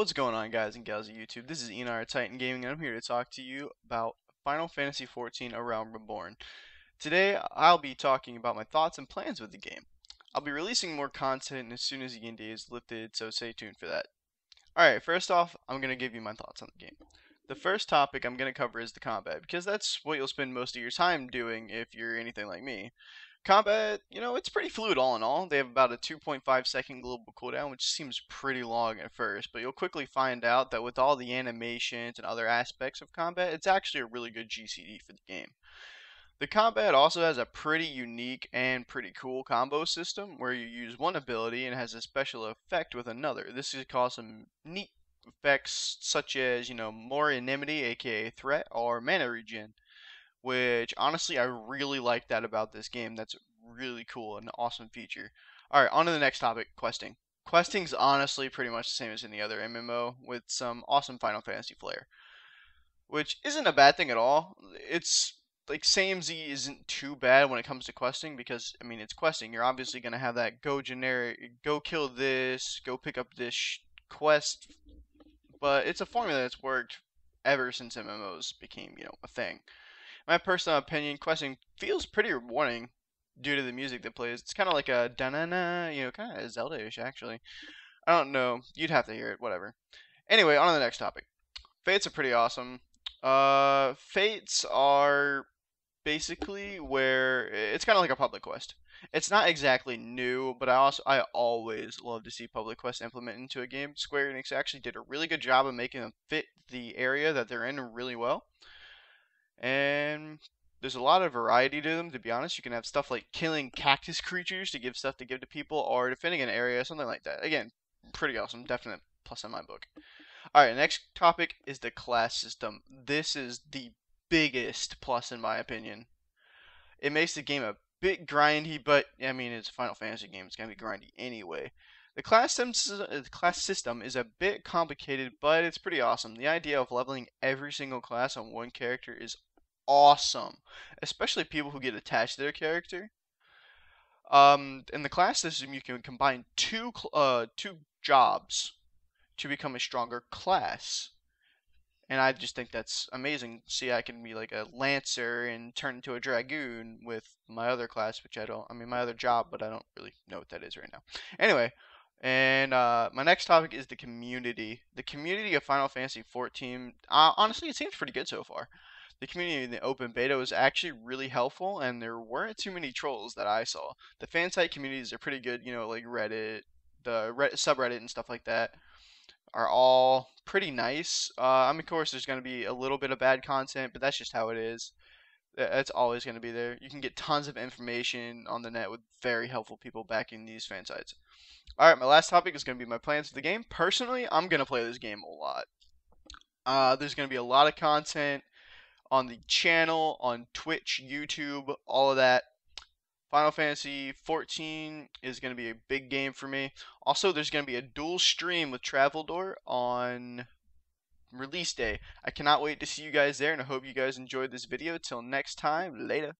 What's going on guys and gals of YouTube? This is Inar Titan Gaming and I'm here to talk to you about Final Fantasy XIV A Realm Reborn. Today I'll be talking about my thoughts and plans with the game. I'll be releasing more content as soon as the NDA is lifted, so stay tuned for that. Alright, first off, I'm going to give you my thoughts on the game. The first topic I'm going to cover is the combat, because that's what you'll spend most of your time doing if you're anything like me. Combat, you know, it's pretty fluid all in all. They have about a 2.5 second global cooldown, which seems pretty long at first, but you'll quickly find out that with all the animations and other aspects of combat, it's actually a really good GCD for the game. The combat also has a pretty unique and pretty cool combo system where you use one ability and has a special effect with another. This can cause some neat effects such as, you know, more enmity, aka threat, or mana regen which honestly I really like that about this game. That's really cool and awesome feature. All right, on to the next topic, questing. Questing's honestly pretty much the same as any other MMO with some awesome Final Fantasy flair, which isn't a bad thing at all. It's like SAMZ isn't too bad when it comes to questing because I mean it's questing. You're obviously gonna have that go generic, go kill this, go pick up this quest, but it's a formula that's worked ever since MMOs became you know a thing my personal opinion, questing feels pretty rewarding due to the music that plays. It's kind of like a da na na, you know, kind of Zelda-ish actually. I don't know. You'd have to hear it. Whatever. Anyway, on to the next topic. Fates are pretty awesome. Uh, fates are basically where it's kind of like a public quest. It's not exactly new, but I also I always love to see public quests implemented into a game. Square Enix actually did a really good job of making them fit the area that they're in really well and there's a lot of variety to them to be honest. You can have stuff like killing cactus creatures to give stuff to give to people or defending an area something like that. Again pretty awesome. Definite plus in my book. All right next topic is the class system. This is the biggest plus in my opinion. It makes the game a bit grindy but i mean it's a final fantasy game. It's going to be grindy anyway. The class, system, uh, the class system is a bit complicated, but it's pretty awesome. The idea of leveling every single class on one character is awesome, especially people who get attached to their character. Um, in the class system, you can combine two uh, two jobs to become a stronger class, and I just think that's amazing. See, I can be like a lancer and turn into a dragoon with my other class, which I don't. I mean, my other job, but I don't really know what that is right now. Anyway, and uh, my next topic is the community. The community of Final Fantasy XIV. Uh, honestly, it seems pretty good so far the community in the open beta was actually really helpful, and there weren't too many trolls that I saw. The fan site communities are pretty good, you know, like Reddit, the Reddit, subreddit, and stuff like that are all pretty nice. Uh, I mean, of course, there's going to be a little bit of bad content, but that's just how it is. That's always going to be there. You can get tons of information on the net with very helpful people backing these fan sites. All right, my last topic is going to be my plans for the game. Personally, I'm going to play this game a lot. Uh, there's going to be a lot of content on the channel, on Twitch, YouTube, all of that. Final Fantasy 14 is going to be a big game for me. Also, there's going to be a dual stream with Traveldor on release day. I cannot wait to see you guys there, and I hope you guys enjoyed this video. Till next time, later.